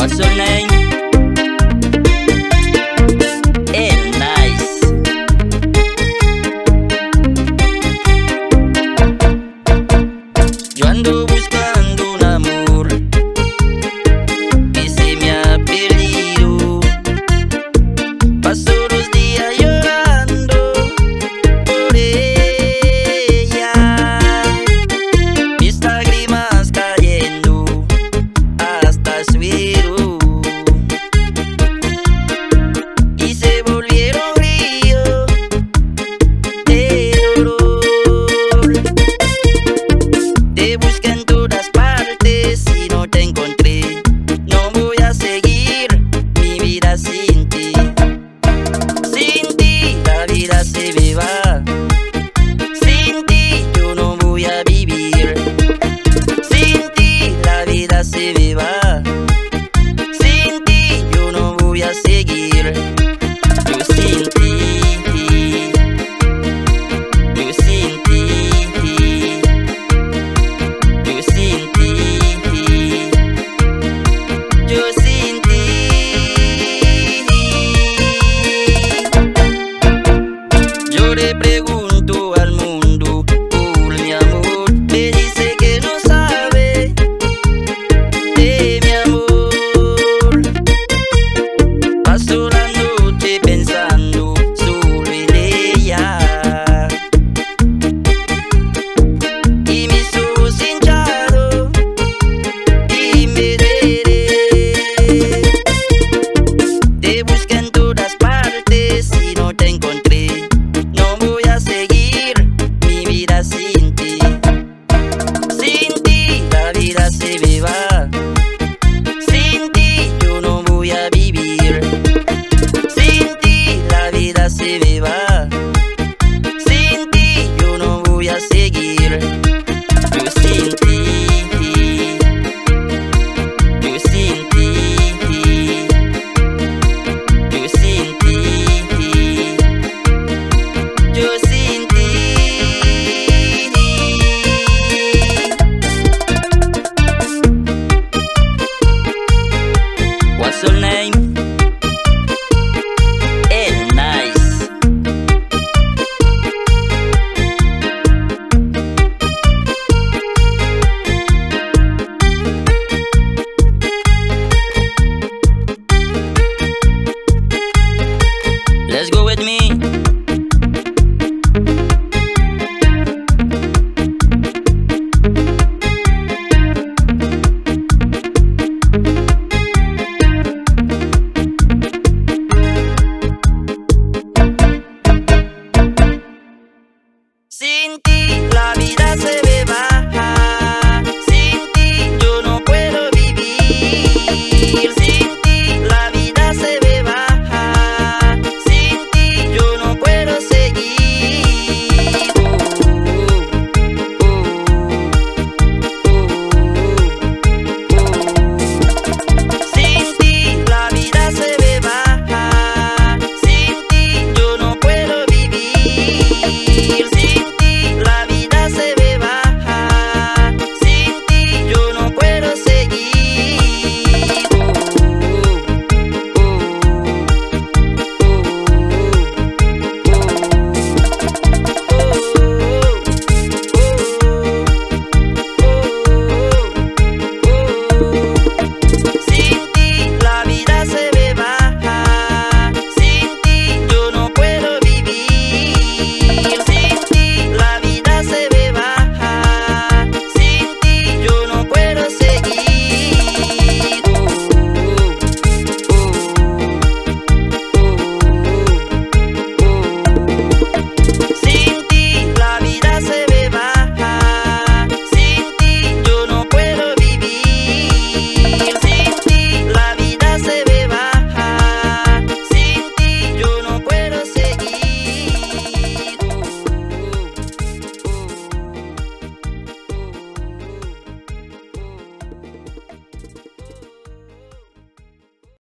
What's your name? do is en ti.